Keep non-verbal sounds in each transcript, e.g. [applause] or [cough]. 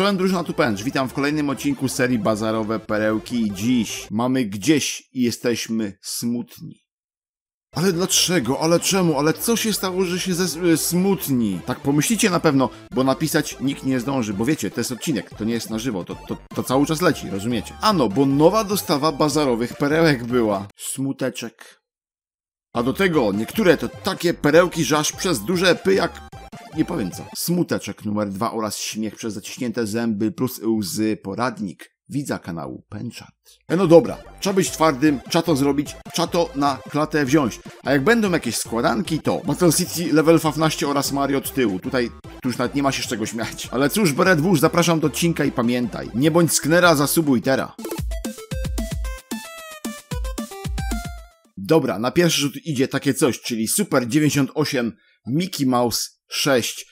Czołem drużyna tu pęcz. Witam w kolejnym odcinku serii Bazarowe Perełki. Dziś mamy gdzieś i jesteśmy smutni. Ale dlaczego? Ale czemu? Ale co się stało, że się y, smutni? Tak pomyślicie na pewno, bo napisać nikt nie zdąży, bo wiecie, to jest odcinek, to nie jest na żywo, to, to, to cały czas leci, rozumiecie? Ano, bo nowa dostawa bazarowych perełek była. Smuteczek. A do tego niektóre to takie perełki, że aż przez duże py jak... Nie powiem co. Smuteczek numer dwa oraz śmiech przez zaciśnięte zęby plus łzy poradnik widza kanału Penczat. E no dobra, trzeba być twardym, trzeba to zrobić, trzeba to na klatę wziąć. A jak będą jakieś składanki, to Battle City level 15 oraz Mario od tyłu. Tutaj tu już nawet nie ma się z czego śmiać. Ale cóż, Beret zapraszam do odcinka i pamiętaj, nie bądź sknera, zasubuj teraz. Dobra, na pierwszy rzut idzie takie coś, czyli Super 98 Mickey Mouse 6.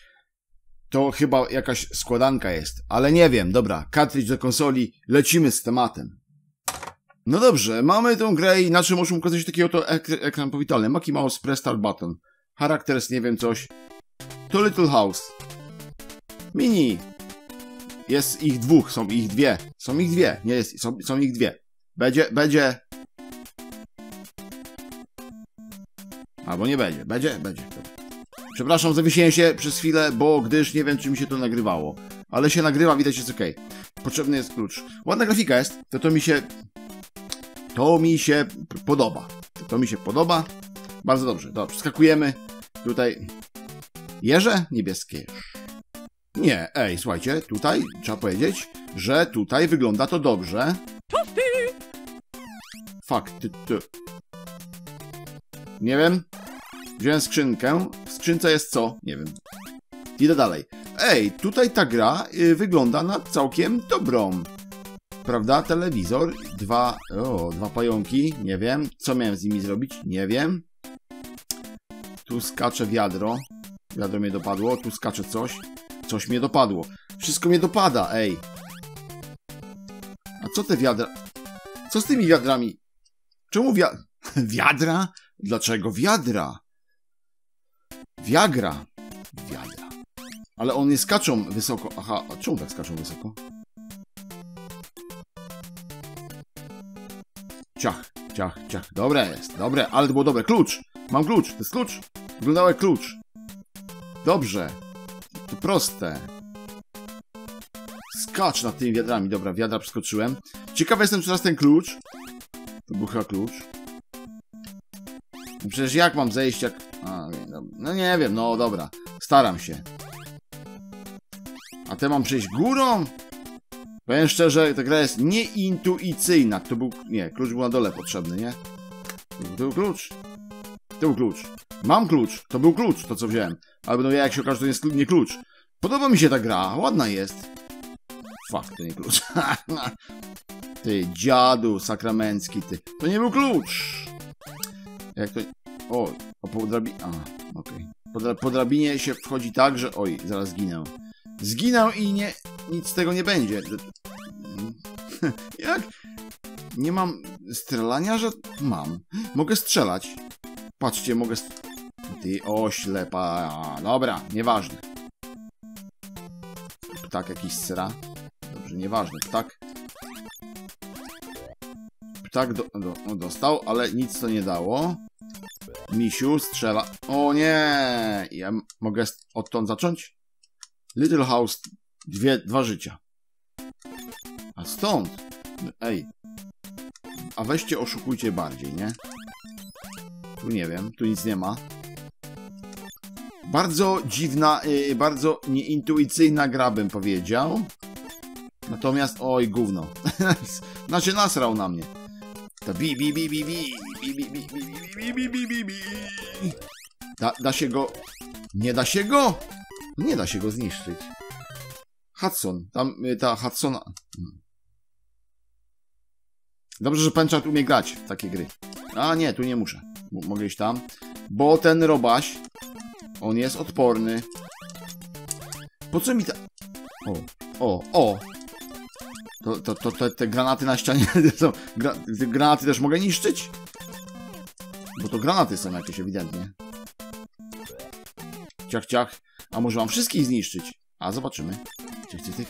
To chyba jakaś składanka jest, ale nie wiem, dobra, cartridge do konsoli, lecimy z tematem. No dobrze, mamy tą grę i na czym możemy ukazać taki oto ek ekran powitalny. Mickey Mouse Press Start Button. Charakter nie wiem coś. To Little House. Mini. Jest ich dwóch, są ich dwie. Są ich dwie, nie jest, są, są ich dwie. Będzie, będzie... Albo nie będzie, będzie, będzie. Przepraszam, zawiesiłem się przez chwilę, bo gdyż nie wiem, czy mi się to nagrywało. Ale się nagrywa, widać jest ok. Potrzebny jest klucz. Ładna grafika jest, to to mi się... To mi się podoba. To, mi się podoba. Bardzo dobrze, dobrze. Skakujemy. Tutaj... Jeże? Niebieskie. Nie, ej, słuchajcie, tutaj trzeba powiedzieć, że tutaj wygląda to dobrze. Fakt, ty, ty. Nie wiem. Wziąłem skrzynkę. W skrzynce jest co? Nie wiem. Idę dalej. Ej, tutaj ta gra y, wygląda na całkiem dobrą. Prawda? Telewizor, dwa, o, dwa pająki, nie wiem. Co miałem z nimi zrobić? Nie wiem. Tu skacze wiadro. Wiadro mnie dopadło. Tu skacze coś. Coś mnie dopadło. Wszystko mnie dopada, ej. A co te wiadra... Co z tymi wiadrami? Czemu wia... [laughs] Wiadra? Dlaczego wiadra? Viagra. Viagra. Ale one skaczą wysoko. Aha, a czemu tak skaczą wysoko? Ciach, ciach, ciach. Dobre jest, dobre, ale to było dobre. Klucz! Mam klucz, to jest klucz. Wyglądało jak klucz. Dobrze. To proste. Skacz nad tymi wiadrami. Dobra, wiadra przeskoczyłem. Ciekawy jestem, czy raz ten klucz. To był chyba klucz. Przecież jak mam zejść, jak... A, no, nie wiem, no dobra. Staram się. A te mam przejść górą? Powiem szczerze, ta gra jest nieintuicyjna. To był... Nie, klucz był na dole potrzebny, nie? To był klucz. To był klucz. Mam klucz. To był klucz, to co wziąłem. Ale no jak się okaże, to jest nie klucz. Podoba mi się ta gra. Ładna jest. Fuck, to nie klucz. [laughs] ty, dziadu sakramencki, ty. To nie był klucz. Jak to... O po drabinie... A, okej. Po, dra... po drabinie się wchodzi tak, że... Oj, zaraz zginę. Zginę i nie... Nic z tego nie będzie. [laughs] Jak? Nie mam strzelania, że... Mam. Mogę strzelać. Patrzcie, mogę... Ty oślepa... Dobra, nieważne. Ptak jakiś sra. Dobrze, nieważne. Ptak... Ptak do, do, dostał, ale nic to nie dało. Misiu strzela. O nie! Ja mogę odtąd zacząć? Little House, dwie, dwa życia. A stąd? Ej. A weźcie oszukujcie bardziej, nie? Tu nie wiem, tu nic nie ma. Bardzo dziwna, yy, bardzo nieintuicyjna gra bym powiedział. Natomiast, oj, gówno. [laughs] znaczy nasrał na mnie. To bi, bi, bi, bi, bi, Da, da się go... Nie da się go? Nie da się go zniszczyć. Hudson. Tam ta Hudsona... Dobrze, że Penchant umie grać w takie gry. A nie, tu nie muszę. M mogę iść tam. Bo ten robaś... On jest odporny. Po co mi ta... O, o, o! To, to, to te, te granaty na ścianie są... Gra... Granaty też mogę niszczyć? Bo to granaty są jakieś ewidentnie. Ciach, ciach. A może mam wszystkich zniszczyć? A, zobaczymy. Ciach, ciach, ciach.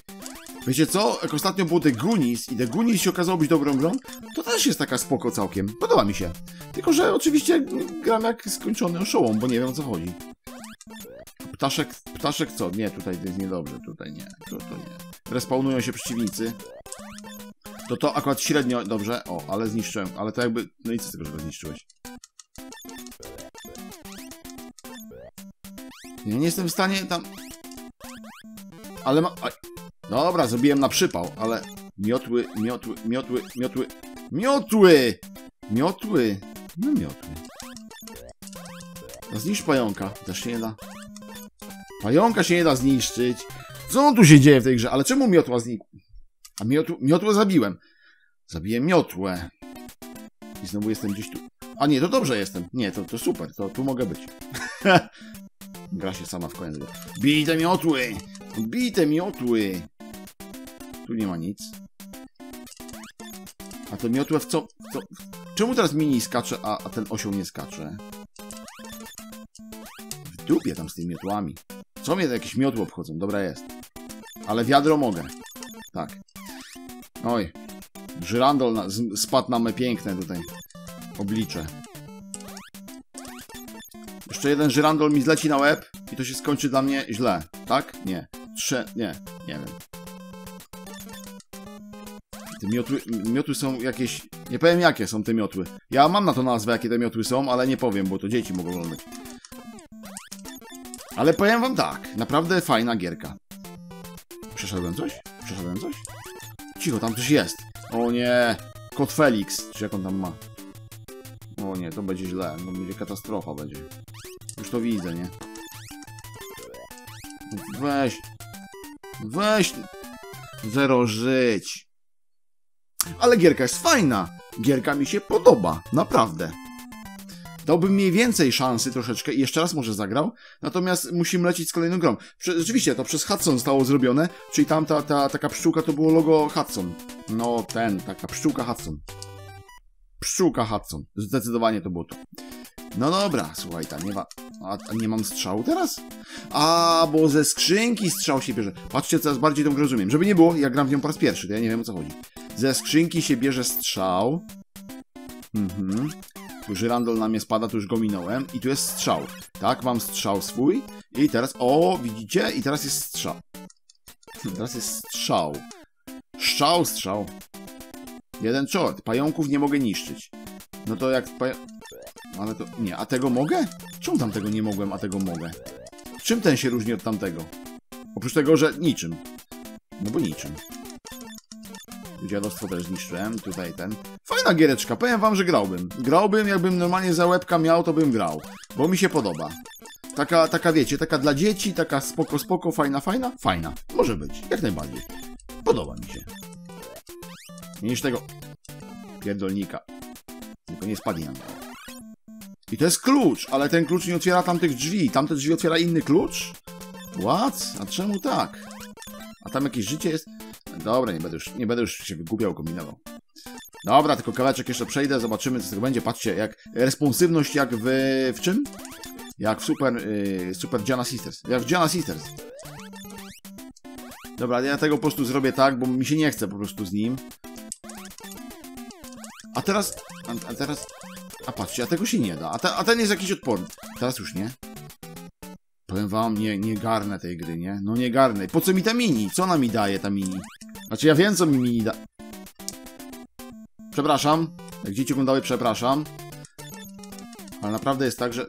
Wiecie co? Jak ostatnio było The Goonies i The Goonies się okazało być dobrą grą, to też jest taka spoko całkiem. Podoba mi się. Tylko, że oczywiście gram jak skończony oszołom, bo nie wiem o co chodzi. Ptaszek, ptaszek co? Nie, tutaj to jest niedobrze, tutaj nie, to nie. Respawnują się przeciwnicy. To to akurat średnio dobrze. O, ale zniszczyłem, ale to jakby... No i co z tego, że go zniszczyłeś? Ja nie jestem w stanie tam... Ale ma... Dobra, zrobiłem na przypał, ale... Miotły, miotły, miotły, miotły... Miotły! Miotły! No miotły. No zniszcz pająka. Też się nie da. Pająka się nie da zniszczyć. Co tu się dzieje w tej grze? Ale czemu miotła znikła? A miotł, miotłę zabiłem. Zabiłem miotłę. I znowu jestem gdzieś tu. A nie, to dobrze jestem. Nie, to, to super, to tu mogę być. [laughs] Gra się sama w koniec. Bij te miotły! Bij te miotły! Tu nie ma nic. A te miotłę w co? co? Czemu teraz mini skacze, a, a ten osioł nie skacze? W dupie tam z tymi miotłami. Co mnie to jakieś miotły obchodzą? Dobra jest. Ale wiadro mogę. Tak. Oj. Żyrandol spadł na me piękne tutaj. Oblicze. Jeszcze jeden żyrandol mi zleci na łeb i to się skończy dla mnie źle. Tak? Nie. Trze... Nie. Nie wiem. Te miotły, miotły są jakieś... Nie powiem jakie są te miotły. Ja mam na to nazwę jakie te miotły są, ale nie powiem, bo to dzieci mogą oglądać. Ale powiem wam tak. Naprawdę fajna gierka. Przeszedłem coś? Przeszedłem coś? Cicho, tam coś jest. O nie. Kot Felix, czy jak on tam ma. O nie, to będzie źle. To będzie katastrofa będzie. Już to widzę, nie? Weź. Weź. Zero żyć. Ale gierka jest fajna. Gierka mi się podoba. Naprawdę. Dałbym mniej więcej szansy troszeczkę i jeszcze raz może zagrał, natomiast musimy lecieć z kolejną grą. Prze rzeczywiście, to przez Hudson zostało zrobione, czyli tam ta, ta taka pszczółka to było logo Hudson. No ten, taka pszczółka Hudson. Pszczółka Hudson. Zdecydowanie to było to. No dobra, słuchaj, ta nie ma... A, nie mam strzału teraz? A, bo ze skrzynki strzał się bierze. Patrzcie, coraz bardziej to rozumiem. Żeby nie było, ja gram w nią po raz pierwszy, to ja nie wiem o co chodzi. Ze skrzynki się bierze strzał. Mhm. Tu żyrandol na mnie spada, tu już go minąłem. I tu jest strzał. Tak, mam strzał swój. I teraz, o, widzicie? I teraz jest strzał. Teraz jest strzał. Strzał, strzał. Jeden czort. Pająków nie mogę niszczyć. No to jak. Ale to... Nie, a tego mogę? Czemu tam tego nie mogłem, a tego mogę? Czym ten się różni od tamtego? Oprócz tego, że niczym. No bo niczym. Dziadostwo też zniszczyłem, tutaj ten. Fajna giereczka, powiem wam, że grałbym. Grałbym, jakbym normalnie za łebka miał, to bym grał. Bo mi się podoba. Taka, taka wiecie, taka dla dzieci, taka spoko, spoko, fajna, fajna? Fajna. Może być, jak najbardziej. Podoba mi się. Niż tego pierdolnika. Tylko nie spadnie na mnie. I to jest klucz, ale ten klucz nie otwiera tamtych drzwi. Tamte drzwi otwiera inny klucz? What? A czemu tak? A tam jakieś życie jest? Dobra, nie będę już, nie będę już się wygłupiał, kombinował. Dobra, tylko kawałeczek jeszcze przejdę, zobaczymy co z tego będzie. Patrzcie, jak responsywność jak w... w czym? Jak w Super... Yy, super Gianna Sisters. Jak w Gianna Sisters. Dobra, ja tego po prostu zrobię tak, bo mi się nie chce po prostu z nim. A teraz... A, a teraz... A patrzcie, a tego się nie da. A, te, a ten jest jakiś odporny. Teraz już nie. Powiem wam, nie, nie garnę tej gry, nie? No nie garnę. Po co mi ta mini? Co ona mi daje, ta mini? Znaczy ja wiem, co mi mini da... Przepraszam. Jak dzieci oglądały, przepraszam. Ale naprawdę jest tak, że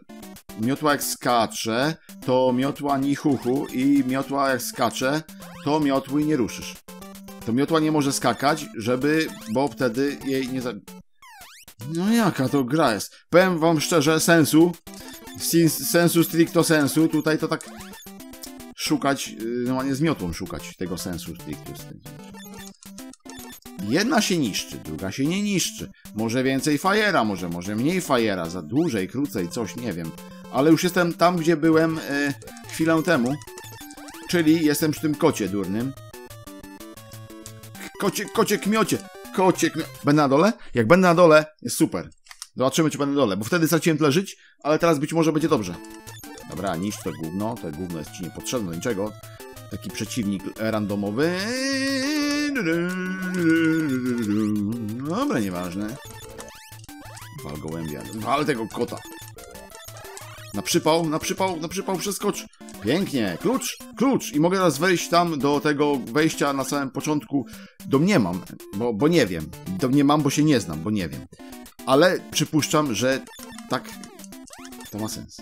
miotła jak skacze, to miotła ni huhu i miotła jak skacze, to miotły nie ruszysz. To miotła nie może skakać, żeby, bo wtedy jej nie za... No jaka to gra jest. Powiem wam szczerze, sensu, sensu stricto sensu, tutaj to tak szukać, normalnie z miotłą szukać tego sensu stricto. Jedna się niszczy, druga się nie niszczy. Może więcej fajera, może, może mniej fajera, za dłużej, krócej, coś, nie wiem. Ale już jestem tam, gdzie byłem e, chwilę temu. Czyli jestem przy tym kocie durnym. Kocie, kocie kmiocie, Będę na dole? Jak będę na dole, jest super. Zobaczymy, czy będę na dole, bo wtedy straciłem tyle żyć, ale teraz być może będzie dobrze. Dobra, niszcz to gówno, to gówno jest ci niepotrzebne niczego. Taki przeciwnik randomowy. Dobra, nieważne. Wal gołębia. Wal tego kota. Na przypał, na przypał, na przypał przeskocz. Pięknie. Klucz, klucz. I mogę teraz wejść tam do tego wejścia na samym początku. Domniemam, bo, bo nie wiem. Domniemam, bo się nie znam, bo nie wiem. Ale przypuszczam, że tak to ma sens.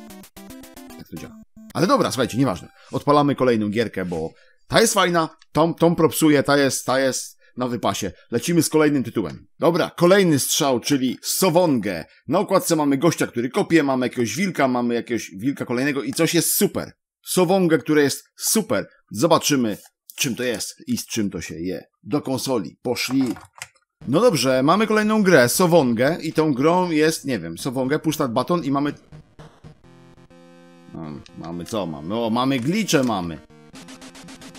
Tak to działa. Ale dobra, słuchajcie, nieważne. Odpalamy kolejną gierkę, bo ta jest fajna, tą, tą propsuje, ta jest, ta jest na wypasie. Lecimy z kolejnym tytułem. Dobra, kolejny strzał, czyli Sowongę. Na okładce mamy gościa, który kopie, mamy jakiegoś wilka, mamy jakiegoś wilka kolejnego i coś jest super. Sowongę, które jest super. Zobaczymy, czym to jest i z czym to się je. Do konsoli. Poszli. No dobrze, mamy kolejną grę, Sowongę i tą grą jest, nie wiem, Sowongę, puszczać baton i mamy... Mamy co? Mamy, o, mamy glicze mamy.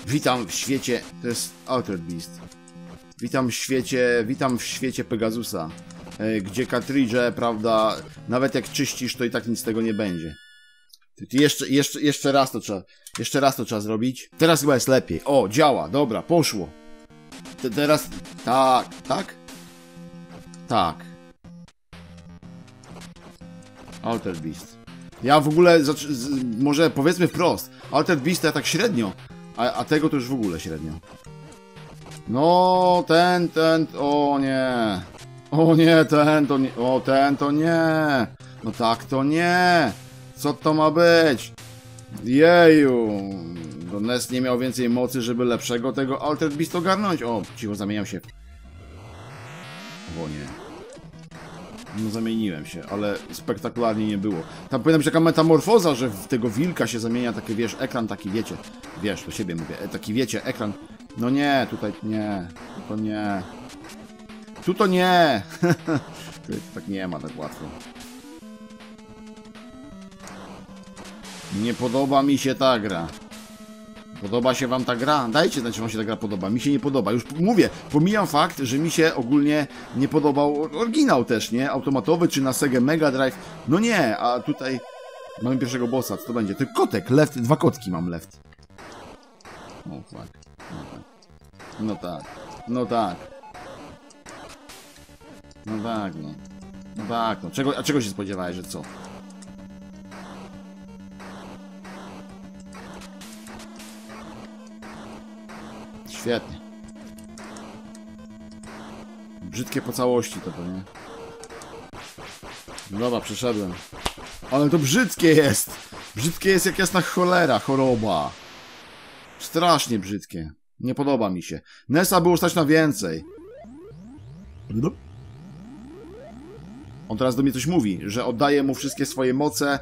Witam w świecie, to jest Altered Beast. Witam w świecie, witam w świecie Pegasusa, e, gdzie kartridże, prawda, nawet jak czyścisz, to i tak nic z tego nie będzie. Jeszcze, jeszcze, jeszcze raz to trzeba, jeszcze raz to trzeba zrobić. Teraz chyba jest lepiej. O, działa, dobra, poszło. Te, teraz, tak, tak? Tak. Altered Beast. Ja w ogóle, z, może powiedzmy wprost, Altered Beast ja tak średnio, a, a tego to już w ogóle średnio. No, ten, ten, o nie. O nie, ten to nie, o ten to nie. No tak to nie. Co to ma być? Jeju. To NES nie miał więcej mocy, żeby lepszego tego Altered Beast ogarnąć. O, cicho, zamieniam się. O nie. No zamieniłem się, ale spektakularnie nie było. Tam powinna być taka metamorfoza, że w tego wilka się zamienia taki, wiesz, ekran taki, wiecie. Wiesz, do siebie mówię, e, taki, wiecie, ekran. No nie, tutaj nie, to nie. Tu to nie! [laughs] Tak nie ma tak łatwo. Nie podoba mi się ta gra. Podoba się wam ta gra? Dajcie znać, czy wam się ta gra podoba. Mi się nie podoba. Już mówię, pomijam fakt, że mi się ogólnie nie podobał oryginał też, nie? Automatowy, czy na Sega Mega Drive. No nie, a tutaj mamy pierwszego bossa. Co to będzie? To kotek, left, dwa kotki mam left. O, fuck. No tak. No tak. No tak. No tak, no. No tak, no. Czego, a czego się spodziewałeś, że co? Świetnie. Brzydkie po całości to pewnie. No dobra, przeszedłem. Ale to brzydkie jest! Brzydkie jest jak jasna cholera, choroba. Strasznie brzydkie. Nie podoba mi się. Nesa było stać na więcej. On teraz do mnie coś mówi, że oddaje mu wszystkie swoje moce.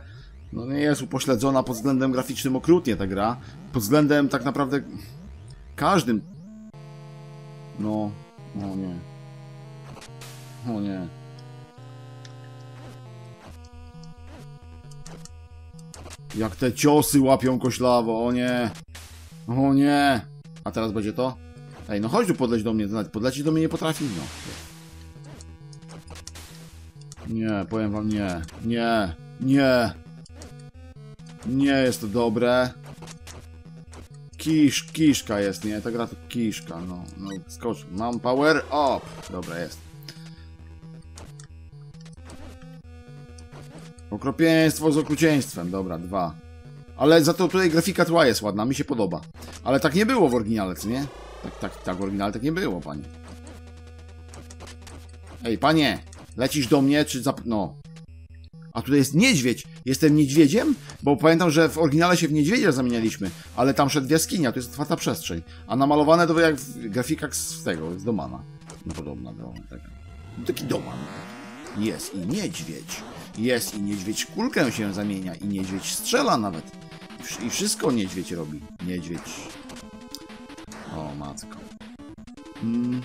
No nie jest upośledzona pod względem graficznym okrutnie ta gra. Pod względem tak naprawdę każdym. No, o nie. O nie. Jak te ciosy łapią koślawo, o nie. O nie. A teraz będzie to? Ej, no chodź tu podleć do mnie, podlecieć do mnie nie potrafi, no. Nie, powiem wam nie. Nie. Nie. Nie jest to dobre. Kisz, kiszka jest, nie? Ta gra to kiszka, no. No, skocz. Mam power up. Dobra, jest. Okropieństwo z okrucieństwem. Dobra, dwa. Ale za to tutaj grafika tła jest ładna, mi się podoba. Ale tak nie było w oryginale, co nie? Tak, tak, tak w oryginale tak nie było, panie. Ej, panie! Lecisz do mnie, czy zap... No. A tutaj jest niedźwiedź. Jestem niedźwiedziem? Bo pamiętam, że w oryginale się w niedźwiedzia zamienialiśmy, ale tam szedł jaskinia, to jest otwarta przestrzeń. A namalowane to jak w grafikach z tego, z Domana. No podobna do tego. No, taki Doman. Jest i niedźwiedź. Jest i niedźwiedź kulkę się zamienia i niedźwiedź strzela nawet. I wszystko niedźwiedź robi. Niedźwiedź. O, matko. Mm.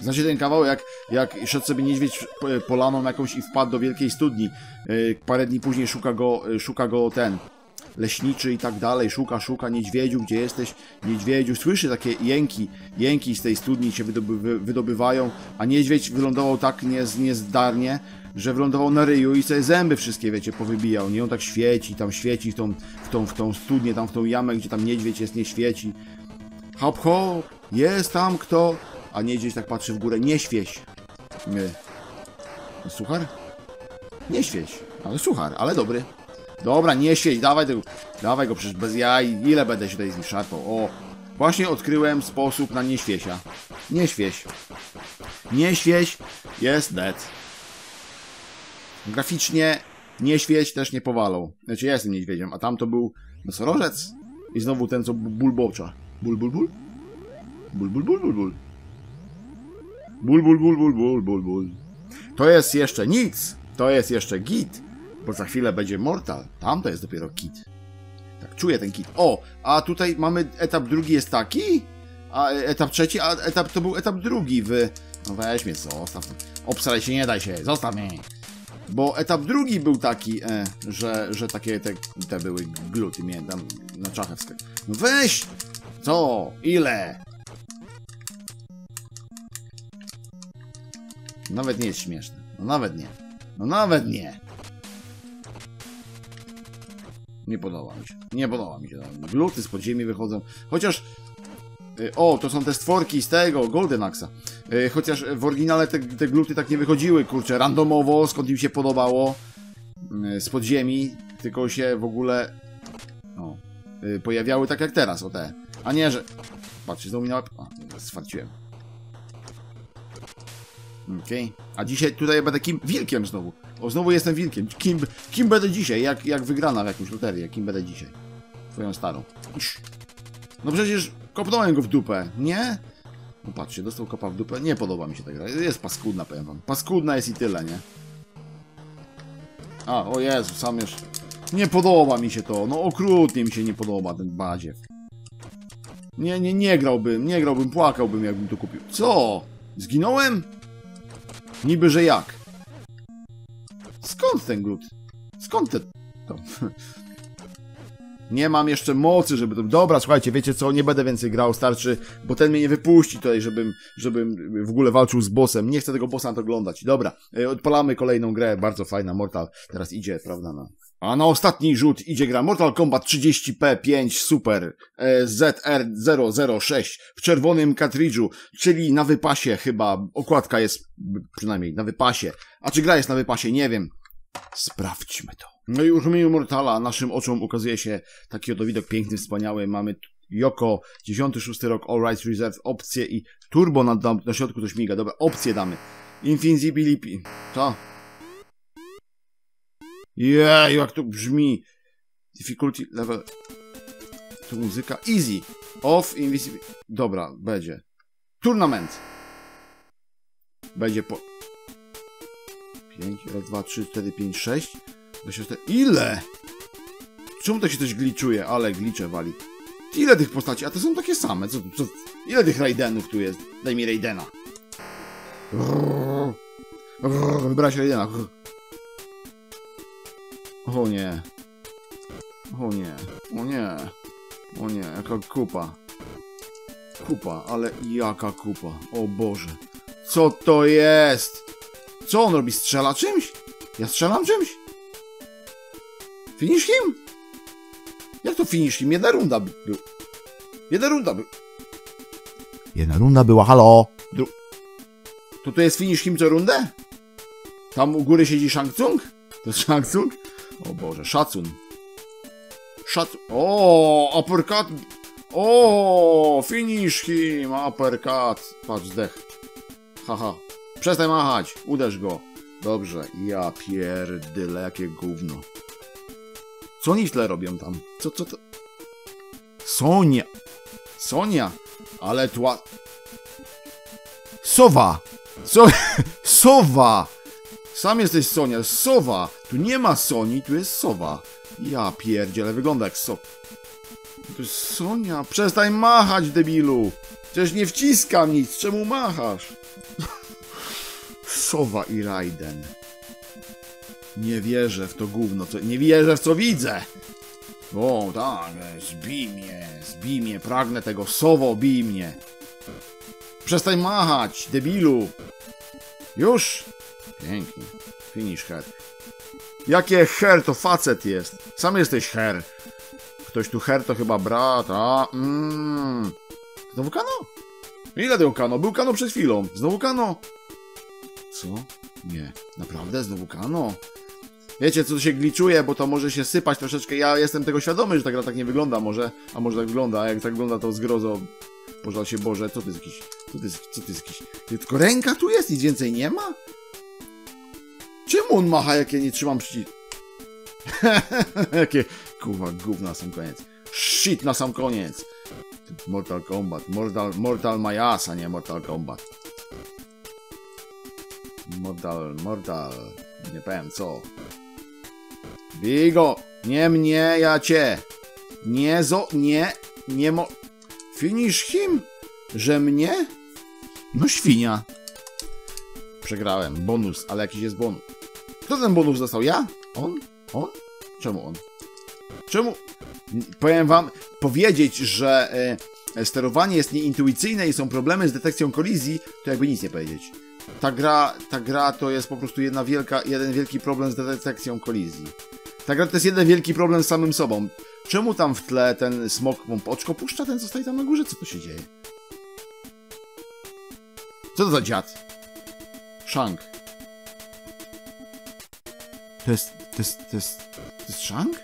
Znacie ten kawał, jak, jak szedł sobie niedźwiedź polaną jakąś i wpadł do wielkiej studni. Yy, parę dni później szuka go, yy, szuka go ten leśniczy i tak dalej, szuka, szuka niedźwiedziu, gdzie jesteś, niedźwiedziu, słyszy takie jęki, jęki z tej studni się wydoby, wydobywają, a niedźwiedź wylądował tak niez, niezdarnie, że wylądował na ryju i sobie zęby wszystkie, wiecie, powybijał, nie? On tak świeci, tam świeci w tą, w tą, w tą studnię, tam w tą jamę, gdzie tam niedźwiedź jest, nie świeci. Hop, hop, Jest tam kto? A nie gdzieś tak patrzy w górę. Nie świeć. Nie. Suchar? Nie świeć. Ale suchar, ale dobry. Dobra, nie świeć, dawaj tego. Dawaj go przecież bez jaj. Ile będę się tutaj z nim szarpał? O, właśnie odkryłem sposób na nieświesia. Nie świeć. Nie świeć jest dead. Graficznie nieświeć też nie powalał. Znaczy ja jestem niedźwiedziem, a tam to był nosorożec. I znowu ten, co bulbocza. Bul, bul, bul? Bul, bul, bul, bul, bul. Bul, bul, bul, bul, bul, bul, bul. To jest jeszcze nic. To jest jeszcze git. Bo za chwilę będzie mortal. Tam to jest dopiero kit. Tak, czuję ten kit. O, a tutaj mamy etap drugi jest taki? A etap trzeci, a etap to był etap drugi w... No weź mnie, zostaw. Obsraj się, nie daj się, zostaw mnie. Bo etap drugi był taki, e, że, że takie te, te były gluty, mnie tam na czachę wskak. No weź! Co? Ile? Nawet nie jest śmieszne. No nawet nie. No nawet nie. Nie podoba mi się. Nie podoba mi się. Gluty z podziemi wychodzą. Chociaż... y, O, to są te stworki z tego, Golden Axa. Y, Chociaż w oryginale te, te gluty tak nie wychodziły, kurczę, randomowo, skąd im się podobało. y, Z podziemi, tylko się w ogóle... O, pojawiały tak jak teraz, o te. A nie, że... Patrzcie, znowu mi na łeb... A. Okej. A dzisiaj tutaj będę kim? Wilkiem znowu. O, znowu jestem wilkiem. Kim, kim będę dzisiaj? Jak, jak wygrana w jakąś loterię? Kim będę dzisiaj? Twoją starą. No przecież kopnąłem go w dupę, nie? No patrzcie, dostał kopa w dupę. Nie podoba mi się ta gra. Jest paskudna, powiem wam. Paskudna jest i tyle, nie? A, o Jezu, sam już... Nie podoba mi się to. No okrutnie mi się nie podoba ten badziew. Nie, nie, nie grałbym, nie grałbym, płakałbym jakbym to kupił. Co? Zginąłem? Niby, że jak? Skąd ten glut? Skąd te... To? Nie mam jeszcze mocy, żeby to... Dobra, słuchajcie, wiecie co? Nie będę więcej grał, starczy, bo ten mnie nie wypuści tutaj, żebym, żebym w ogóle walczył z bossem. Nie chcę tego bossa na to oglądać. Dobra, e, odpalamy kolejną grę, bardzo fajna, Mortal. Teraz idzie, prawda, na... A na ostatni rzut idzie gra Mortal Kombat 30p5 Super e, ZR006 w czerwonym kartridżu, czyli na wypasie chyba. Okładka jest przynajmniej na wypasie. A czy gra jest na wypasie? Nie wiem. Sprawdźmy to. No i uruchomieniu Mortala naszym oczom ukazuje się taki oto widok piękny, wspaniały. Mamy Yoko, 96 rok, All Rights Reserved, opcje i turbo na, na, środku to śmiga. Dobra, opcje damy. Invincibility. Co? Jej, jak to brzmi. Difficulty level. To muzyka. Easy. Off, invisible. Dobra, będzie. Tournament. Będzie po... 5, raz, 2, 3, 4, 5, 6. Ile? Czemu to się coś gliczuje? Ale glicze wali. Ile tych postaci? A to są takie same. Co, co, ile tych Raidenów tu jest? Daj mi Raidena. Wybrać Raidena. O nie. O nie. O nie. O nie. Jaka kupa. Kupa, ale jaka kupa. O Boże. Co to jest? Co on robi? Strzela czymś? Ja strzelam czymś? Finish him? Jak to finish him? Jedna runda by- był. Jedna runda był. Jedna runda była, halo. Dru... To to jest finish him co rundę? Tam u góry siedzi Shang Tsung? To jest Shang Tsung? O Boże, szacun. Szacun. O, uppercut. O, finish him, uppercut. Patrz, zdech. Haha. Przestań machać, uderz go. Dobrze, ja pierdyle, jakie gówno. Co oni źle robią tam? Co, co to? Sonia. Sonia. Ale tła... Sowa. So... [laughs] Sowa. Sam jesteś Sonia, sowa. Tu nie ma Soni, tu jest sowa. Ja pierdzielę, wygląda jak so... Sonia, przestań machać, debilu. Przecież nie wciskam nic, czemu machasz? Sowa i Raiden. Nie wierzę w to gówno, co... nie wierzę w co widzę. O, tak, zbij mnie, zbij mnie, pragnę tego, sowo, bij mnie. Przestań machać, debilu. Już? Pięknie. Finish her. Jakie her to facet jest? Sam jesteś her. Ktoś tu her to chyba brat, a? Mmm. Znowu kanał? Ile tego kano? Był kano przed chwilą. Znowu kano? Co? Nie. Naprawdę? Znowu kano? Wiecie, co tu się gliczuje, bo to może się sypać troszeczkę. Ja jestem tego świadomy, że ta gra tak nie wygląda może, a może tak wygląda, a jak tak wygląda, to zgrozo. Pożal się Boże, co to jest jakiś... Co to jest, co to jest jakiś... Tylko ręka tu jest, nic więcej nie ma? Czemu on macha, jak ja nie trzymam przycisku? [laughs] Jakie kurwa gówna na sam koniec. Shit na sam koniec. Mortal Kombat. Mortal, Mortal Majas, a nie Mortal Kombat. Mortal, Mortal. Nie powiem co. Bigo! Nie mnie, ja cię! Nie zo... Nie... Nie mo... Finish him? Że mnie? No świnia. Przegrałem. Bonus, ale jakiś jest bonus. Kto ten bonus dostał? Ja? On? On? Czemu on? Czemu? Powiem wam, powiedzieć, że e, sterowanie jest nieintuicyjne i są problemy z detekcją kolizji, to jakby nic nie powiedzieć. Ta gra, ta gra to jest po prostu jedna wielka, jeden wielki problem z detekcją kolizji. Ta gra to jest jeden wielki problem z samym sobą. Czemu tam w tle ten smok mu oczko puszcza, ten stoi tam na górze? Co tu się dzieje? Co to za dziad? Shank. To jest, to jest, to jest, to jest Shank?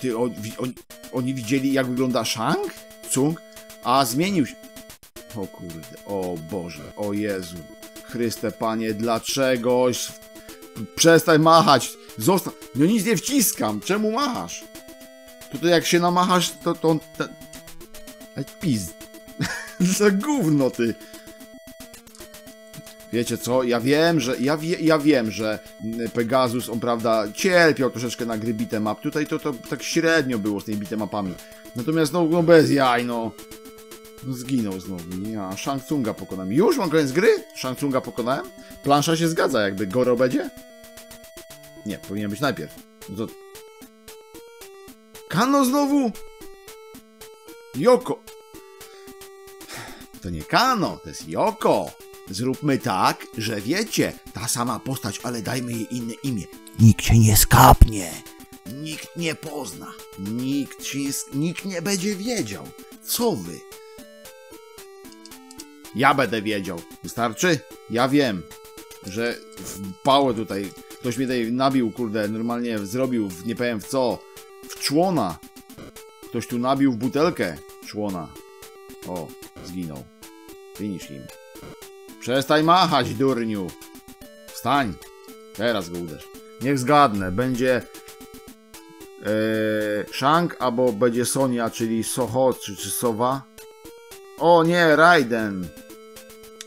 Ty, on, on, oni widzieli jak wygląda Shank? Cung? A, zmienił się. O kurde, o Boże, o Jezu. Chryste, Panie, dlaczegoś? Przestań machać, zostaw. No nic nie wciskam, czemu machasz? Tutaj jak się namachasz, to... to, to... Pizd. [laughs] Za gówno, ty. Wiecie co, ja wiem, że ja, wie, ja wiem, że Pegasus, on prawda, cierpiał troszeczkę na gry up. Tutaj to, to tak średnio było z tymi upami. Natomiast no, no bez jaj, no. no zginął znowu. Ja, Shang Tsunga pokonałem. Już mam koniec gry? Shang Tsunga pokonałem? Plansza się zgadza, jakby Goro będzie? Nie, powinien być najpierw. No. Kano znowu? Joko. To nie Kano, to jest Joko. Zróbmy tak, że wiecie, ta sama postać, ale dajmy jej inne imię. Nikt się nie skapnie. Nikt nie pozna. Nikt, się nie, nikt nie będzie wiedział. Co wy? Ja będę wiedział. Wystarczy? Ja wiem, że w pałę tutaj ktoś mnie tutaj nabił, kurde, normalnie zrobił, w, nie powiem w co, w człona. Ktoś tu nabił w butelkę człona. O, zginął. Finish him. Przestań machać, durniu. Wstań. Teraz go uderz. Niech zgadnę. Będzie yy, Shank albo będzie Sonia, czyli Soho, czy, czy Sowa. O nie, Raiden.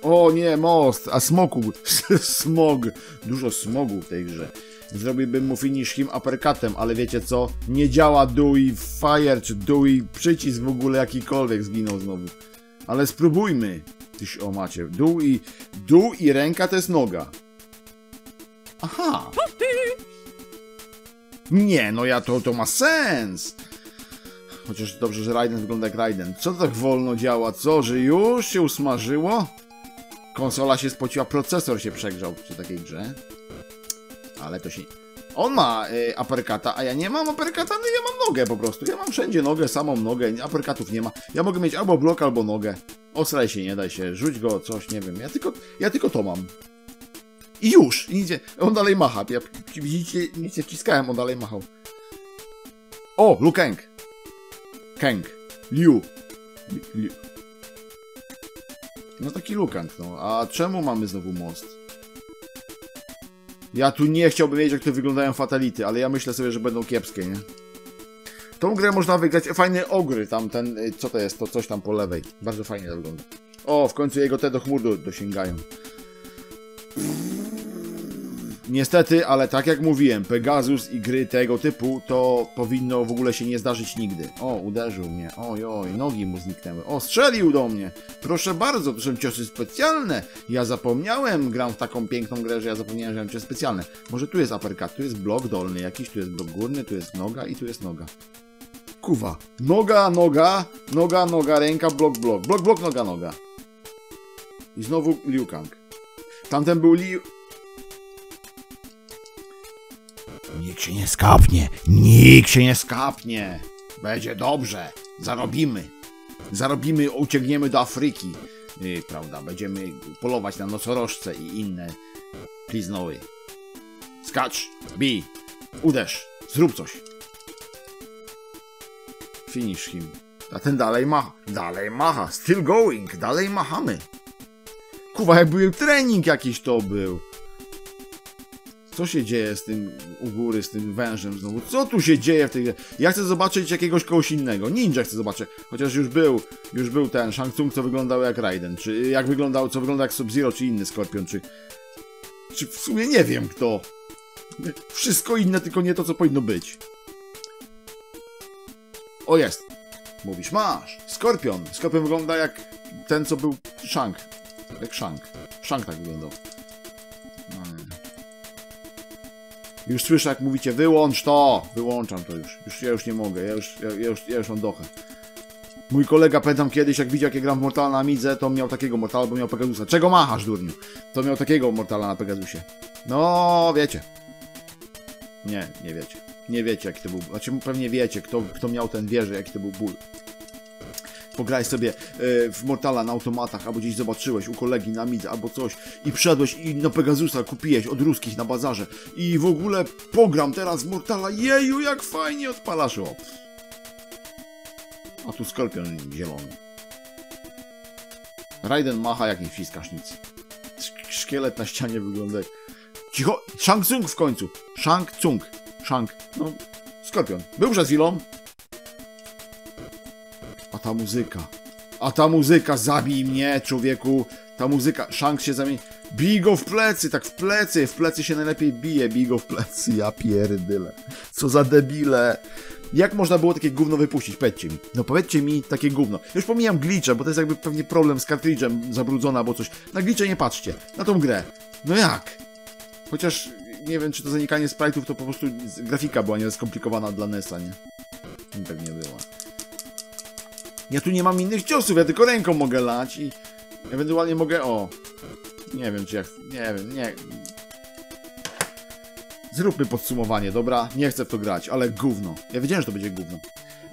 O nie, most. A smoku. [laughs] Smog. Dużo smogu w tej grze. Zrobiłbym mu finish him uppercutem, ale wiecie co? Nie działa Dewey Fire, czy Dewey przycisk w ogóle jakikolwiek zginął znowu. Ale spróbujmy. Tyś, o macie, dół i, dół i ręka to jest noga. Aha. Nie, no ja to, to ma sens. Chociaż dobrze, że Raiden wygląda jak Raiden. Co to tak wolno działa? Co, że już się usmażyło? Konsola się spociła, procesor się przegrzał przy takiej grze. Ale to się... On ma y, aperkata, a ja nie mam aperkata, no ja mam nogę po prostu. Ja mam wszędzie nogę, samą nogę, aperkatów nie ma. Ja mogę mieć albo blok, albo nogę. Osraj się, nie daj się, rzuć go, coś, nie wiem. Ja tylko, ja tylko to mam. I już! I. On dalej macha. Ja, widzicie, nic nie wciskałem, on dalej machał. O, Liu Kang. Kang. Liu. Liu. No taki Liu Kang, no. A czemu mamy znowu most? Ja tu nie chciałbym wiedzieć, jak to wyglądają fatality, ale ja myślę sobie, że będą kiepskie, nie? Tą grę można wygrać. Fajny ogry, tam ten, y, co to jest, to coś tam po lewej. Bardzo fajnie to wygląda. O, w końcu jego te do chmur do, dosięgają. Niestety, ale tak jak mówiłem, Pegasus i gry tego typu to powinno w ogóle się nie zdarzyć nigdy. O, uderzył mnie. Oj, oj, nogi mu zniknęły. O, strzelił do mnie. Proszę bardzo, to są ciosy specjalne. Ja zapomniałem, gram w taką piękną grę, że ja zapomniałem, że mam ciosy specjalne. Może tu jest uppercut, tu jest blok dolny jakiś, tu jest blok górny, tu jest noga i tu jest noga. Kuwa. Noga, noga, noga, noga, ręka, blok, blok. Blok, blok, noga, noga. I znowu Liu Kang. Tamten był Liu... Nikt się nie skapnie. Nikt się nie skapnie. Będzie dobrze. Zarobimy. Zarobimy, uciekniemy do Afryki. yy, prawda, będziemy polować na nosorożce i inne pliznoły. Skacz, bij, uderz, zrób coś. Finish him. A ten dalej macha. Dalej macha. Still going. Dalej machamy. Kuwa, jak był trening jakiś to był. Co się dzieje z tym u góry, z tym wężem znowu? Co tu się dzieje w tej? Ja chcę zobaczyć jakiegoś kogoś innego. Ninja chcę zobaczyć. Chociaż już był, już był ten Shang Tsung, co wyglądał jak Raiden. Czy jak wyglądał, co wygląda jak Sub-Zero, czy inny Skorpion, czy... Czy w sumie nie wiem kto. Wszystko inne, tylko nie to, co powinno być. O, jest. Mówisz, masz. Skorpion. Skorpion wygląda jak ten, co był Shang. Jak Shang. Shang tak wyglądał. No. Już słyszę, jak mówicie, wyłącz to! Wyłączam to już. już ja już nie mogę, ja już, ja, ja już, ja już mam dochę. Mój kolega, pamiętam kiedyś, jak widział, jak ja gram w na Midze, to miał takiego Mortala, bo miał Pegasusa. Czego machasz, durniu? To miał takiego Mortala na Pegasusie. No, wiecie. Nie, nie wiecie. Nie wiecie, jaki to był. Znaczy, pewnie wiecie, kto, kto miał ten wieży, jaki to był ból. Pograj sobie e, w Mortala na automatach, albo gdzieś zobaczyłeś u kolegi na Midze, albo coś i przyszedłeś i na Pegasusa kupiłeś od ruskich na bazarze i w ogóle pogram teraz Mortala, jeju, jak fajnie odpalasz, o. A tu skorpion zielony. Raiden macha jak nie wciskasz nic. Sz- Szkielet na ścianie wygląda jak... Cicho! Shang Tsung w końcu! Shang Tsung. Shang. No, skorpion. Był przed chwilą. A ta muzyka. A ta muzyka, zabij mnie, człowieku. Ta muzyka, Shang się zamieni. Bij go w plecy, tak w plecy, w plecy się najlepiej bije, bij go w plecy, ja pierdyle. Co za debile. Jak można było takie gówno wypuścić? Powiedzcie mi. No powiedzcie mi takie gówno. Już pomijam glitche, bo to jest jakby pewnie problem z kartridżem zabrudzona albo coś. Na glitche nie patrzcie. Na tą grę. No jak? Chociaż nie wiem, czy to zanikanie sprite'ów to po prostu grafika była nie skomplikowana dla NES-a, nie? Pewnie była. Ja tu nie mam innych ciosów, ja tylko ręką mogę lać i ewentualnie mogę, o... Nie wiem, czy jak... Nie wiem, nie... Zróbmy podsumowanie, dobra? Nie chcę w to grać, ale gówno. Ja wiedziałem, że to będzie gówno.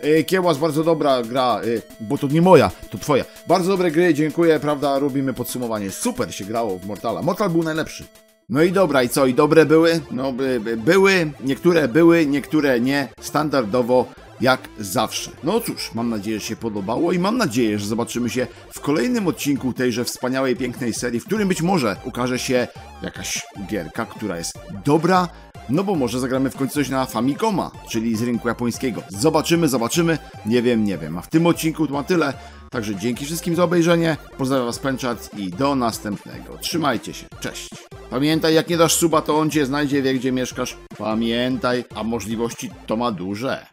Yy, Kiełas, bardzo dobra gra, yy, bo to nie moja, to twoja. Bardzo dobre gry, dziękuję, prawda, robimy podsumowanie. Super się grało w Mortala. Mortal był najlepszy. No i dobra, i co? I dobre były? No by, by, były, niektóre były, niektóre nie. Standardowo, jak zawsze. No cóż, mam nadzieję, że się podobało i mam nadzieję, że zobaczymy się w kolejnym odcinku tejże wspaniałej, pięknej serii, w którym być może ukaże się jakaś gierka, która jest dobra, no bo może zagramy w końcu coś na Famicoma, czyli z rynku japońskiego. Zobaczymy, zobaczymy, nie wiem, nie wiem. A w tym odcinku to ma tyle. Także dzięki wszystkim za obejrzenie, pozdrawiam was Penczat i do następnego. Trzymajcie się, cześć. Pamiętaj, jak nie dasz suba, to on cię znajdzie, wie gdzie mieszkasz. Pamiętaj, a możliwości to ma duże.